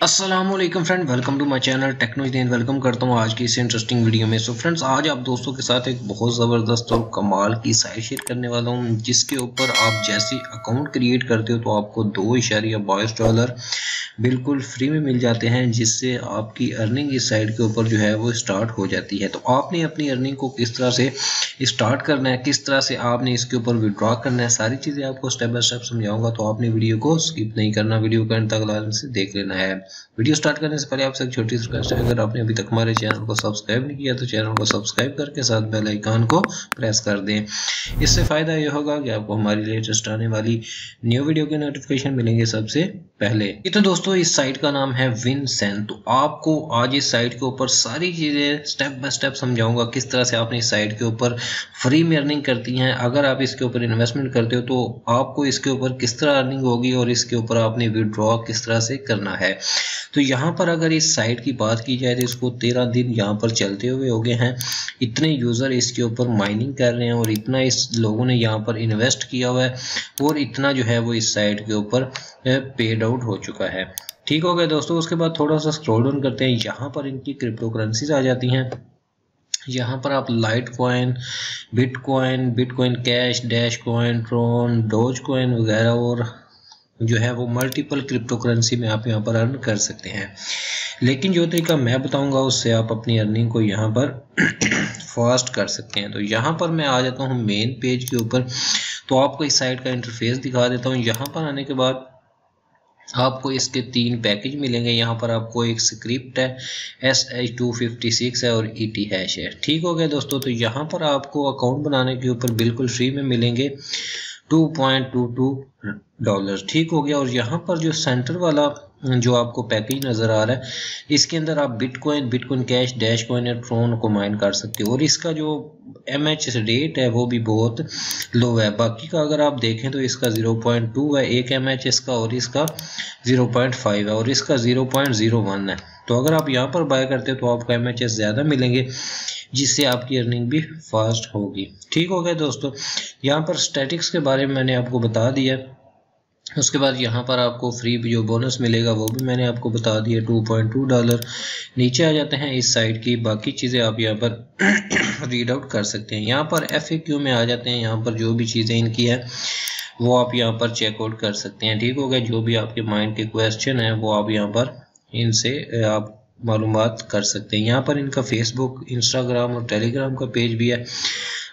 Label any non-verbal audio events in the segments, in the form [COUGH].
Aslam friend welcome to my channel technology welcome करता हूँ आज की इस इंटरेस्टिंग वीडियो में। सो so फ्रेंड्स आज आप दोस्तों के साथ एक बहुत ज़बरदस्त और कमाल की साइट शेयर करने वाला हूँ, जिसके ऊपर आप जैसे अकाउंट क्रिएट करते हो तो आपको दो इशारिया बाईस डॉलर बिल्कुल फ्री में मिल जाते हैं, जिससे आपकी अर्निंग इस साइड के ऊपर जो है वो स्टार्ट हो जाती है। तो आपने अपनी अर्निंग को किस तरह से स्टार्ट करना है, किस तरह से आपने इसके ऊपर विड्रॉ करना है, सारी चीज़ें आपको स्टेप बाय स्टेप समझाऊँगा तो आपने वीडियो को स्किप नहीं करना वीडियो को एंड तक लाने से देख लेना है। वीडियो स्टार्ट करने से पहले आपसे एक छोटी सी रिक्वेस्ट है, अगर आपने अभी तक हमारे चैनल को सब्सक्राइब नहीं किया तो चैनल को सब्सक्राइब करके साथ बेल आइकन को प्रेस कर दें। इससे फ़ायदा ये होगा कि आपको हमारी लेटेस्ट आने वाली न्यू वीडियो के नोटिफिकेशन मिलेंगे सबसे पहले। तो दोस्तों इस साइट का नाम है विन सेन तो आपको आज इस साइट के ऊपर सारी चीज़ें स्टेप बाय स्टेप समझाऊँगा, किस तरह से आपने इस साइट के ऊपर फ्री में अर्निंग करती हैं। अगर आप इसके ऊपर इन्वेस्टमेंट करते हो तो आपको इसके ऊपर किस तरह अर्निंग होगी और इसके ऊपर आपने विड्रॉ किस तरह से करना है। तो यहाँ पर अगर इस साइट की बात की जाए तो इसको तेरह दिन यहाँ पर चलते हुए हो गए हैं। इतने यूज़र इसके ऊपर माइनिंग कर रहे हैं और इतना इस लोगों ने यहाँ पर इन्वेस्ट किया हुआ है और इतना जो है वो इस साइट के ऊपर पेड आउट हो चुका है। ठीक हो गया दोस्तों, उसके बाद थोड़ा सा स्क्रॉल डाउन करते हैं। यहाँ पर इनकी क्रिप्टो करेंसीज आ जाती हैं। यहाँ पर आप Litecoin Bitcoin Bitcoin Cash Dash coin Tron Dogecoin वगैरह और जो है वो मल्टीपल क्रिप्टो करेंसी में आप यहाँ पर अर्न कर सकते हैं। लेकिन जो तरीका मैं बताऊँगा, उससे आप अपनी अर्निंग को यहाँ पर [CLEARS THROAT] फास्ट कर सकते हैं। तो यहाँ पर मैं आ जाता हूँ मेन पेज के ऊपर। तो आपको इस साइट का इंटरफेस दिखा देता हूँ। यहाँ पर आने के बाद आपको इसके तीन पैकेज मिलेंगे। यहाँ पर आपको एक स्क्रिप्ट है S H two fifty six है और ई टी हैश है। ठीक हो गया दोस्तों तो यहाँ पर आपको अकाउंट बनाने के ऊपर बिल्कुल फ्री में मिलेंगे two point two two dollar ठीक हो गया, और यहाँ पर जो सेंटर वाला जो आपको पैकेज नज़र आ रहा है, इसके अंदर आप Bitcoin Bitcoin Cash Dash coin या ट्रोन को माइन कर सकते हो। और इसका जो एम एच रेट है, वो भी बहुत लो है। बाकी का अगर आप देखें तो इसका 0.2 है, एक एम एच इसका और इसका 0.5 है और इसका 0.01 है। तो अगर आप यहाँ पर बाय करते हो तो आपको एम एच ज़्यादा मिलेंगे, जिससे आपकी अर्निंग भी फास्ट होगी। ठीक हो गया दोस्तों? यहाँ पर स्टैटिक्स के बारे में मैंने आपको बता दिया उसके बाद यहाँ पर आपको फ्री जो बोनस मिलेगा वो भी मैंने आपको बता दिया 2.2 डॉलर नीचे आ जाते हैं इस साइड की, बाकी चीज़ें आप यहाँ पर [CLEARS THROAT] रीड आउट कर सकते हैं। यहाँ पर एफएक्यू में आ जाते हैं, यहाँ पर जो भी चीज़ें इनकी है, वो आप यहाँ पर चेकआउट कर सकते हैं। ठीक हो गया, जो भी आपके माइंड के क्वेश्चन हैं, वो आप यहाँ पर इनसे आप मालूम कर सकते हैं। यहाँ पर इनका फेसबुक इंस्टाग्राम और टेलीग्राम का पेज भी है।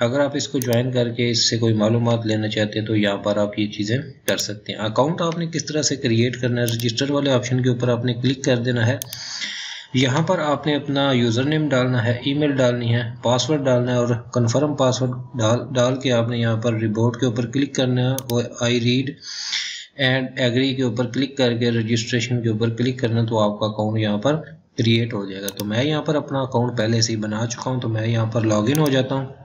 अगर आप इसको ज्वाइन करके इससे कोई मालूम लेना चाहते हैं तो यहाँ पर आप ये चीज़ें कर सकते हैं। अकाउंट आपने किस तरह से क्रिएट करना है रजिस्टर वाले ऑप्शन के ऊपर आपने क्लिक कर देना है। यहाँ पर आपने अपना यूज़र नेम डालना है ईमेल डालनी है पासवर्ड डालना है और कंफर्म पासवर्ड डाल डाल के आपने यहाँ पर रिपोर्ट के ऊपर क्लिक करना है और आई रीड एंड एग्री के ऊपर क्लिक करके रजिस्ट्रेशन के ऊपर क्लिक करना तो आपका अकाउंट यहाँ पर क्रिएट हो जाएगा। तो मैं यहाँ पर अपना अकाउंट पहले से ही बना चुका हूँ तो मैं यहाँ पर लॉगिन हो जाता हूँ।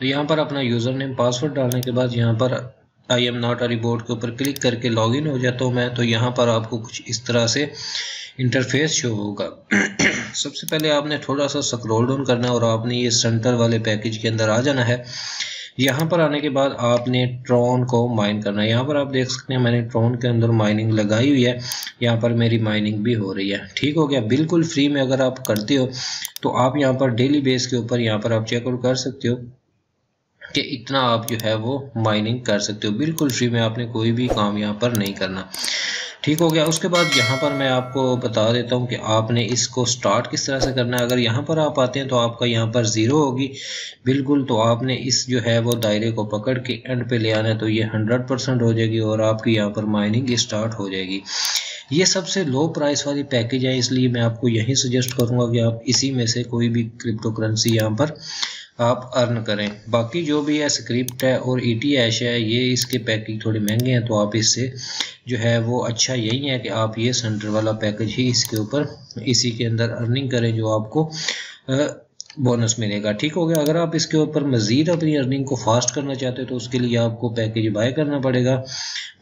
तो यहाँ पर अपना यूज़र नेम पासवर्ड डालने के बाद यहाँ पर I am not a robot के ऊपर क्लिक करके लॉगिन हो जाता हूँ मैं तो यहाँ पर आपको कुछ इस तरह से इंटरफेस शो होगा। [CLEARS THROAT] सबसे पहले आपने थोड़ा सा स्क्रॉल डाउन करना है और आपने ये सेंटर वाले पैकेज के अंदर आ जाना है। यहाँ पर आने के बाद आपने ट्रॉन को माइन करना है। यहाँ पर आप देख सकते हैं, मैंने ट्रॉन के अंदर माइनिंग लगाई हुई है। यहाँ पर मेरी माइनिंग भी हो रही है। ठीक हो गया? बिल्कुल फ्री में अगर आप करते हो तो आप यहाँ पर डेली बेस के ऊपर यहाँ पर आप चेकआउट कर सकते हो। कि इतना आप जो है वो माइनिंग कर सकते हो। बिल्कुल फ्री में आपने कोई भी काम यहाँ पर नहीं करना। ठीक हो गया। उसके बाद यहाँ पर मैं आपको बता देता हूँ कि आपने इसको स्टार्ट किस तरह से करना है। अगर यहाँ पर आप आते हैं तो आपका यहाँ पर ज़ीरो होगी। बिल्कुल तो आपने इस जो है वो दायरे को पकड़ के एंड पे ले आना है तो ये हंड्रेड परसेंट हो जाएगी और आपकी यहाँ पर माइनिंग स्टार्ट हो जाएगी। ये सबसे लो प्राइस वाली पैकेज है। इसलिए मैं आपको यही सजेस्ट करूँगा कि आप इसी में से कोई भी क्रिप्टो करेंसी यहाँ पर आप अर्न करें। बाकी जो भी है स्क्रिप्ट है और ई टी एश है, ये इसके पैकेज थोड़े महँगे हैं तो आप इससे जो है वो अच्छा यही है कि आप ये सेंटर वाला पैकेज ही इसके ऊपर, इसी के अंदर अर्निंग करें जो आपको बोनस मिलेगा। ठीक हो गया? अगर आप इसके ऊपर मज़ीद अपनी अर्निंग को फास्ट करना चाहते हो तो उसके लिए आपको पैकेज बाय करना पड़ेगा।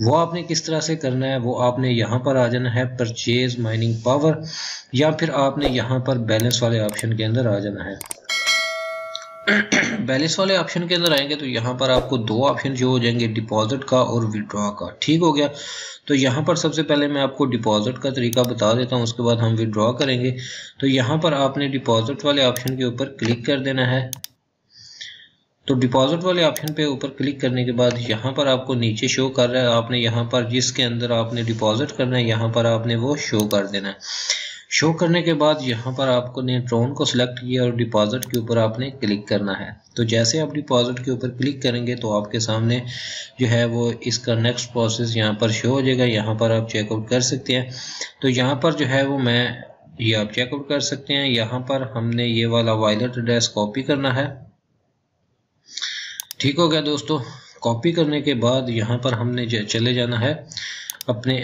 वो आपने किस तरह से करना है, वो आपने यहाँ पर आ जाना है परचेज माइनिंग पावर या फिर आपने यहाँ पर बैलेंस वाले ऑप्शन के अंदर आ जाना है। बैलेंस वाले ऑप्शन के अंदर आएँगे तो यहाँ पर आपको दो ऑप्शन जो हो जाएँगे, डिपॉजिट का और विड्रॉ का। ठीक हो गया? तो यहाँ पर सबसे पहले मैं आपको डिपॉजिट का तरीका बता देता हूँ, उसके बाद हम विड्रॉ करेंगे। तो यहाँ पर आपने डिपॉजिट वाले ऑप्शन के ऊपर क्लिक कर देना है। तो डिपॉजिट वाले ऑप्शन पे ऊपर क्लिक करने के बाद यहाँ पर आपको नीचे शो कर रहा है, आपने यहाँ पर जिसके अंदर आपने डिपॉजिट करना है, यहाँ पर आपने वो शो कर देना है। शो करने के बाद यहाँ पर आपको ने ट्रोन को सिलेक्ट किया और डिपॉजिट के ऊपर आपने क्लिक करना है। तो जैसे आप डिपॉजिट के ऊपर क्लिक करेंगे तो आपके सामने जो है वो इसका नेक्स्ट प्रोसेस यहाँ पर शो हो जाएगा। यहाँ पर आप चेकआउट कर सकते हैं। तो यहाँ पर जो है वो मैं ये आप चेकआउट कर सकते हैं। यहाँ पर हमने ये वाला वायलेट एड्रेस कॉपी करना है। ठीक हो गया दोस्तों। कॉपी करने के बाद यहाँ पर हमने चले जाना है अपने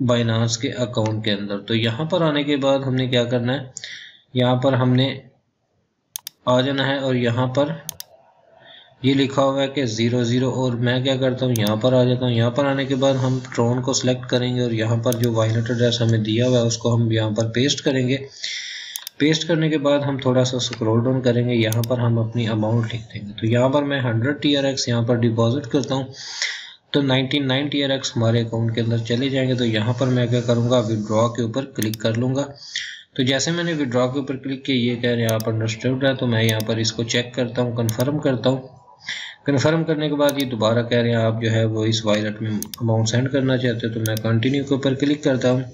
बाइनास के अकाउंट के अंदर तो यहाँ पर आने के बाद हमने क्या करना है यहाँ पर हमने आ जाना है और यहाँ पर ये लिखा हुआ है कि ज़ीरो ज़ीरो और मैं क्या करता हूँ यहाँ पर आ जाता हूँ यहाँ पर आने के बाद हम ट्रोन को सिलेक्ट करेंगे और यहाँ पर जो वायलेट एड्रेस हमें दिया हुआ है उसको हम यहाँ पर पेस्ट करेंगे पेस्ट करने के बाद हम थोड़ा सा स्क्रॉल डाउन करेंगे यहाँ पर हम अपनी अमाउंट लिख देंगे तो यहाँ पर मैं हंड्रेड टी आर एक्स यहाँ पर डिपॉजिट करता हूँ तो 99 टी हमारे अकाउंट के अंदर चले जाएँगे तो यहाँ पर मैं क्या करूँगा विड्रॉ के ऊपर क्लिक कर लूँगा। तो जैसे मैंने विड्रॉ के ऊपर क्लिक किया, ये कह रहे हैं, आप अंडरस्टूड है तो मैं यहाँ पर इसको चेक करता हूँ कन्फर्म करता हूँ। कन्फर्म करने के बाद ये दोबारा कह रहे हैं, आप जो है वो इस वॉलेट में अमाउंट सेंड करना चाहते हो तो मैं कंटिन्यू के ऊपर क्लिक करता हूँ।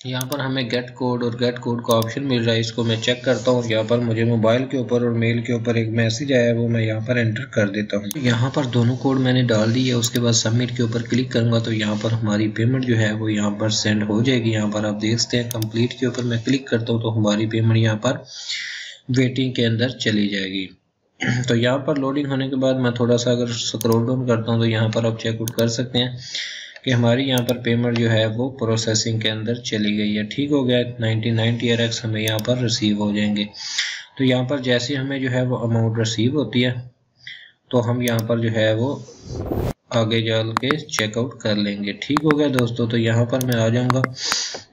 यहाँ पर हमें गेट कोड और गेट कोड का ऑप्शन मिल रहा है इसको मैं चेक करता हूँ यहाँ पर मुझे मोबाइल के ऊपर और मेल के ऊपर एक मैसेज आया है वो मैं यहाँ पर एंटर कर देता हूँ यहाँ पर दोनों कोड मैंने डाल दी है उसके बाद सबमिट के ऊपर क्लिक करूँगा तो यहाँ पर हमारी पेमेंट जो है वो यहाँ पर सेंड हो जाएगी यहाँ पर आप देख सकते हैं कंप्लीट के ऊपर मैं क्लिक करता हूँ तो हमारी पेमेंट यहाँ पर वेटिंग के अंदर चली जाएगी तो यहाँ पर लोडिंग होने के बाद मैं थोड़ा सा अगर स्क्रोल डाउन करता हूँ तो यहाँ पर आप चेकआउट कर सकते हैं कि हमारी यहाँ पर पेमेंट जो है वो प्रोसेसिंग के अंदर चली गई है। ठीक हो गया नाइनटी नाइन टी एक्स हमें यहाँ पर रिसीव हो जाएँगे। तो यहाँ पर जैसे हमें जो है वो अमाउंट रिसीव होती है तो हम यहाँ पर जो है वो आगे चल के चेकआउट कर लेंगे। ठीक हो गया दोस्तों तो यहाँ पर मैं आ जाऊँगा।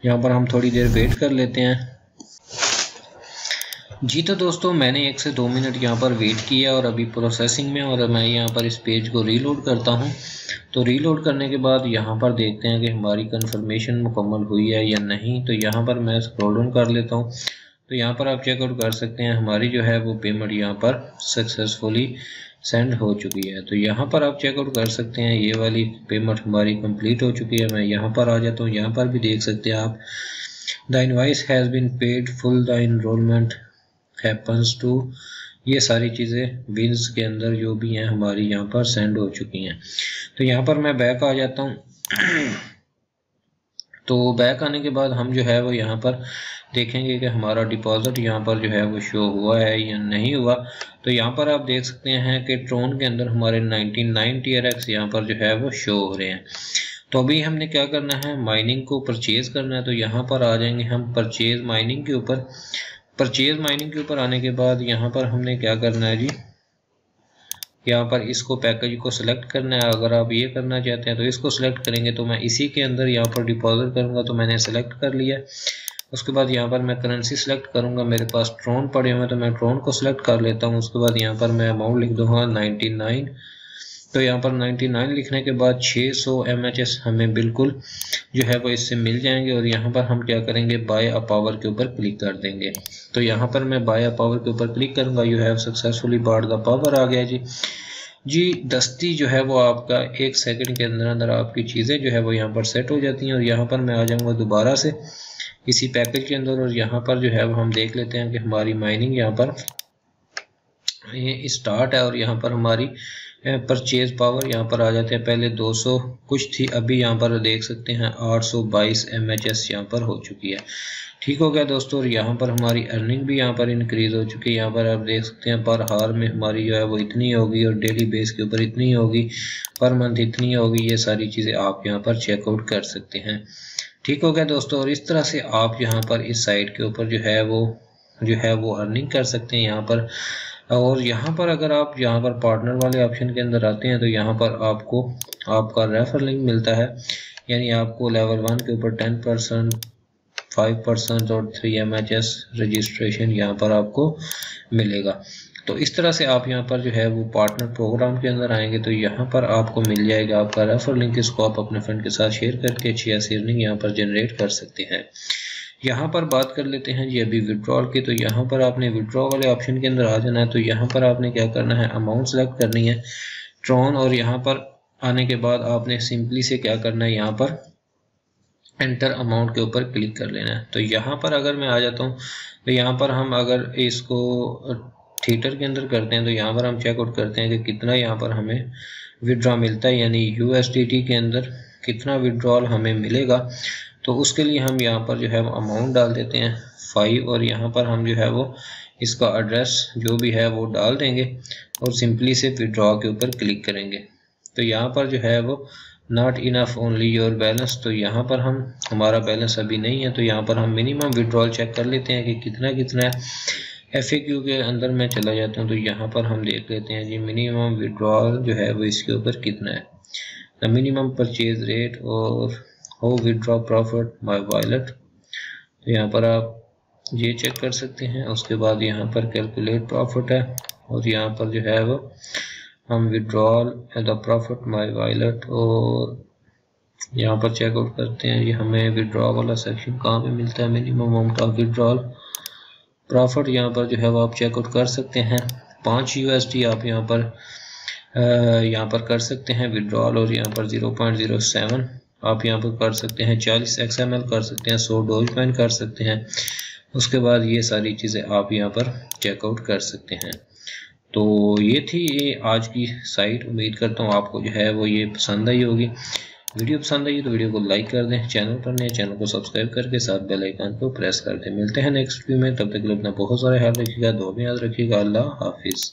यहाँ पर हम थोड़ी देर वेट कर लेते हैं। जी तो दोस्तों, मैंने एक से दो मिनट यहाँ पर वेट किया और अभी प्रोसेसिंग में और मैं यहाँ पर इस पेज को रीलोड करता हूँ। तो रीलोड करने के बाद यहाँ पर देखते हैं कि हमारी कंफर्मेशन मुकम्मल हुई है या नहीं। तो यहाँ पर मैं स्क्रॉल डाउन कर लेता हूँ। तो यहाँ पर आप चेकआउट कर सकते हैं, हमारी जो है वो पेमेंट यहाँ पर सक्सेसफुली सेंड हो चुकी है। तो यहाँ पर आप चेकआउट कर सकते हैं, ये वाली पेमेंट हमारी कंप्लीट हो चुकी है। मैं यहाँ पर आ जाता हूँ, यहाँ पर भी देख सकते हैं आप। The invoice has been paid full the enrolment happens to ये सारी चीज़ें विंस के अंदर जो भी हैं, हमारी यहाँ पर सेंड हो चुकी हैं। तो यहाँ पर मैं बैक आ जाता हूँ। तो बैक आने के बाद हम जो है वो यहाँ पर देखेंगे कि हमारा डिपॉजिट यहाँ पर जो है वो शो हुआ है या नहीं हुआ। तो यहाँ पर आप देख सकते हैं कि ट्रोन के अंदर हमारे 99 टी आर एक्स यहाँ पर जो है वो शो हो रहे हैं। तो अभी हमने क्या करना है? माइनिंग को परचेज करना है। तो यहाँ पर आ जाएँगे हम। परचेज माइनिंग के ऊपर परचेज माइनिंग के ऊपर आने के बाद यहाँ पर हमने क्या करना है जी? यहाँ पर इसको पैकेज को सिलेक्ट करना है। अगर आप ये करना चाहते हैं तो इसको सिलेक्ट करेंगे तो मैं इसी के अंदर यहाँ पर डिपॉजिट करूँगा तो मैंने सेलेक्ट कर लिया। उसके बाद यहाँ पर मैं करेंसी सेलेक्ट करूँगा। मेरे पास ट्रोन पड़े हुए हैं तो मैं ट्रोन को सिलेक्ट कर लेता हूँ। उसके बाद यहाँ पर मैं अमाउंट लिख दूँगा नाइन्टी नाइन तो यहाँ पर 99 लिखने के बाद 600 सौ हमें बिल्कुल जो है वो इससे मिल जाएँगे और यहाँ पर हम क्या करेंगे? बाय अ पावर के ऊपर क्लिक कर देंगे। तो यहाँ पर मैं बाय अ पावर के ऊपर क्लिक करूँगा। You have successfully bar the power आ गया जी। जी, दस्ती जो है वो आपका एक सेकंड के अंदर अंदर आपकी चीज़ें जो है वो यहाँ पर सेट हो जाती हैं और यहाँ पर मैं आ जाऊँगा दोबारा से इसी पैकेज के अंदर और यहाँ पर जो है वो हम देख लेते हैं कि हमारी माइनिंग यहाँ पर ये स्टार्ट है और यहाँ पर हमारी परचेज पावर यहाँ पर आ जाते हैं। पहले 200 कुछ थी, अभी यहाँ पर देख सकते हैं 822 एमएचएस यहाँ पर हो चुकी है। ठीक हो गया दोस्तों, और यहाँ पर हमारी अर्निंग भी यहाँ पर इंक्रीज हो चुकी है। यहाँ पर आप देख सकते हैं, पर हार में हमारी जो है वो इतनी होगी और डेली बेस के ऊपर इतनी होगी, पर मंथ इतनी होगी, ये सारी चीज़ें आप यहाँ पर चेकआउट कर सकते हैं। ठीक हो गया दोस्तों, और इस तरह से आप यहाँ पर इस साइट के ऊपर जो है वो, जो है वो अर्निंग कर सकते हैं। यहाँ पर और यहाँ पर अगर आप, यहाँ पर पार्टनर वाले ऑप्शन के अंदर आते हैं तो यहाँ पर आपको, आपका रेफर लिंक मिलता है। यानी आपको लेवल वन के ऊपर टेन परसेंट फाइव परसेंट और three M H S registration यहाँ पर आपको मिलेगा। तो इस तरह से आप यहाँ पर जो है, वो पार्टनर प्रोग्राम के अंदर आएँगे तो यहाँ पर आपको मिल जाएगा आपका रेफर लिंक इसको आप अपने फ्रेंड के साथ शेयर करके अच्छी ऐसी अर्निंग यहाँ पर जनरेट कर सकते हैं। यहाँ पर बात कर लेते हैं जी अभी विड्रॉल की तो यहाँ पर आपने विड्रॉ वाले ऑप्शन के अंदर आ जाना है तो यहाँ पर आपने क्या करना है अमाउंट सेलेक्ट करनी है ट्रॉन और यहाँ पर आने के बाद आपने सिंपली से क्या करना है, यहाँ पर एंटर अमाउंट के ऊपर क्लिक कर लेना है। तो यहाँ पर अगर मैं आ जाता हूँ तो यहाँ पर हम अगर इसको थिएटर के अंदर करते हैं तो यहाँ पर हम चेकआउट करते हैं कि कितना यहाँ पर हमें विड्रॉ मिलता है, यानी यू के अंदर कितना विड्रॉल हमें मिलेगा। तो उसके लिए हम यहाँ पर जो है वो अमाउंट डाल देते हैं फाइव और यहाँ पर हम जो है वो इसका एड्रेस जो भी है वो डाल देंगे और सिंपली से विड्रॉ के ऊपर क्लिक करेंगे। तो यहाँ पर जो है वो not enough only your balance तो यहाँ पर हम, हमारा बैलेंस अभी नहीं है तो यहाँ पर हम मिनिमम विड्रॉल चेक कर लेते हैं कि कितना कितना है एफएक्यू के अंदर मैं चला जाता हूँ तो यहाँ पर हम देख लेते हैं जी मिनिमम विड्रॉल जो है वो इसके ऊपर कितना है। द मिनिमम परचेज रेट और हो विड्रॉ प्रॉफिट माई वॉलेट तो यहाँ पर आप ये चेक कर सकते हैं, उसके बाद यहाँ पर कैलकुलेट प्रॉफिट है, और यहाँ पर जो है वो हम withdrawal the profit my wallet और यहाँ पर चेकआउट करते हैं, ये हमें विड्रॉ वाला सेक्शन कहाँ पे मिलता है minimum amount of withdrawal profit यहाँ पर जो है वो आप चेकआउट कर सकते हैं, पाँच यू आप यहाँ पर यहाँ पर कर सकते हैं विड्रॉल और यहाँ पर ज़ीरो पॉइंट ज़ीरो सेवन आप यहाँ पर कर सकते हैं चालीस एक्स एम एल कर सकते हैं, सौ डोज पॉइंट कर सकते हैं। उसके बाद ये सारी चीज़ें आप यहाँ पर चेकआउट कर सकते हैं। तो ये थी ये आज की साइट उम्मीद करता हूँ आपको जो है वो ये पसंद आई होगी। वीडियो पसंद आई तो वीडियो को लाइक कर दें चैनल पर नए चैनल को सब्सक्राइब करके साथ बेल आइकन को प्रेस कर दें। मिलते हैं नेक्स्ट वीडियो में, तब तक अपना बहुत सारे ख्याल रखिएगा, दो में याद रखिएगा। अल्लाह हाफिज़।